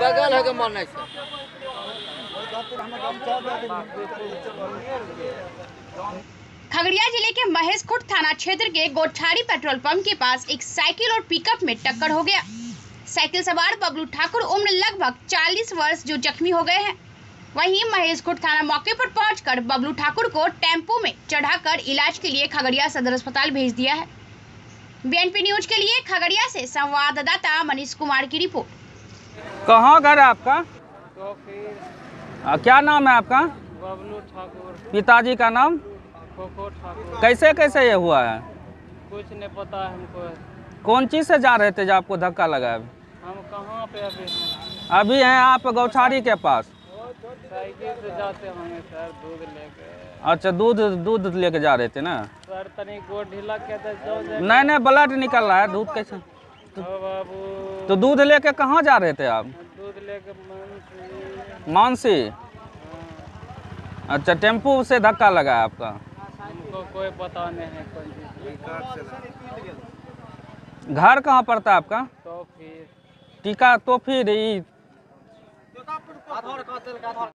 बगल है मन खगड़िया ज़िले के महेशखुट थाना क्षेत्र के गोठारी पेट्रोल पंप के पास एक साइकिल और पिकअप में टक्कर हो गया। साइकिल सवार बबलू ठाकुर उम्र लगभग 40 वर्ष, जो जख्मी हो गए हैं। वहीं महेशखुट थाना मौके पर पहुंचकर बबलू ठाकुर को टेंपो में चढ़ाकर इलाज के लिए खगड़िया सदर अस्पताल भेज दिया है। बीएनपी न्यूज़ के लिए खगड़िया से संवाददाता मनीष कुमार की रिपोर्ट। कहाँ घर है आपका? तो आ, क्या नाम है आपका? बबलू ठाकुर। पिताजी का नाम? खोखो ठाकुर। कैसे कैसे ये हुआ है? कुछ नहीं पता है हमको। कौन चीज़ से जा रहे थे जो आपको धक्का लगा है हम कहाँ पे अभी हैं? अभी हैं आप गौछारी के पास। साइकिल से जाते होंगे सर दूध लेके। अच्छा दूध दूध लेके जा रहे थे ना? सर तनी गोड़ ढीला के दे जाओ जे। नहीं नहीं ब्लड निकल रहा है दूध कैसे? बाबू तो दूध लेके कहाँ जा रहे थे आप? दूध लेके मन मानसी? हाँ, अच्छा टेंपू से धक्का लगा है आपका? कोई पता नहीं है घर कहाँ पड़ता है आपका? तो फिर टीका तो फिर গাধর কাতেল গাধর